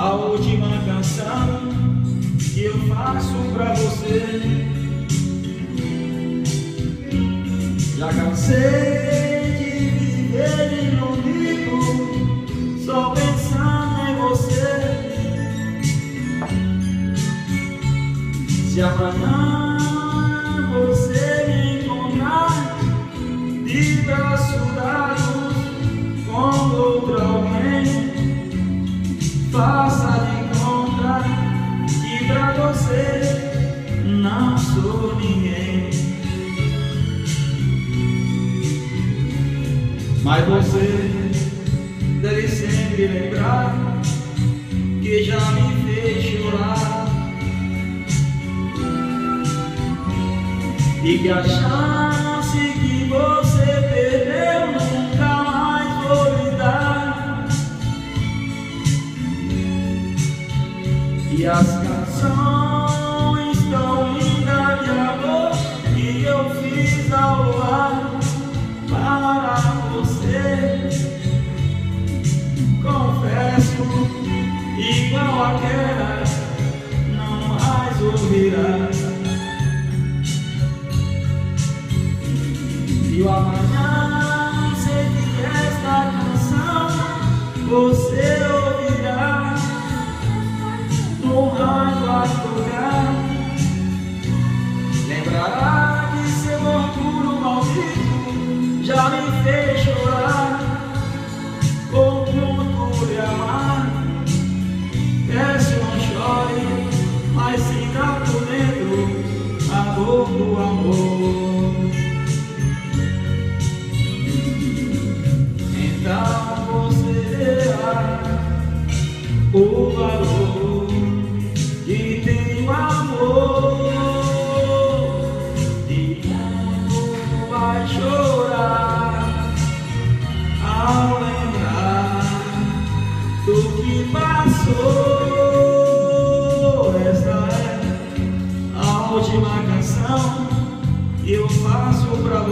a última canção que eu faço pra você. Já cansei de viver iludido, só pensando em você. Se amanhã faça de conta que pra você não sou ninguém. Mas você deve sempre lembrar que já me fez chorar e que a chance que você E as canções tão lindas de amor que eu fiz ao ar para você. Confesso, igual aquela, não mais ouvirá. E o amanhã, sei que esta canção você já me fez chorar. Com muito lhe amar, peço não chore, mas sinta por dentro a dor do amor. Então você verá o valor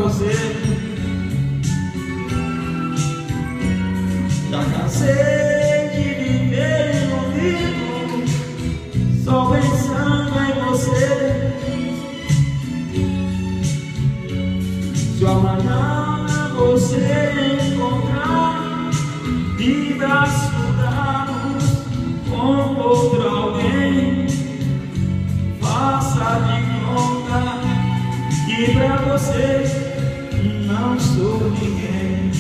você. Já cansei de viver iludido, só pensando em você. Se amanhã você que pra você não sou ninguém.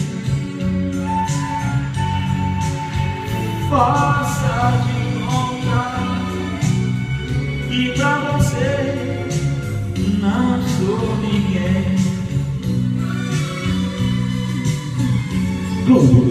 faça de conta e pra você não sou ninguém. Globo.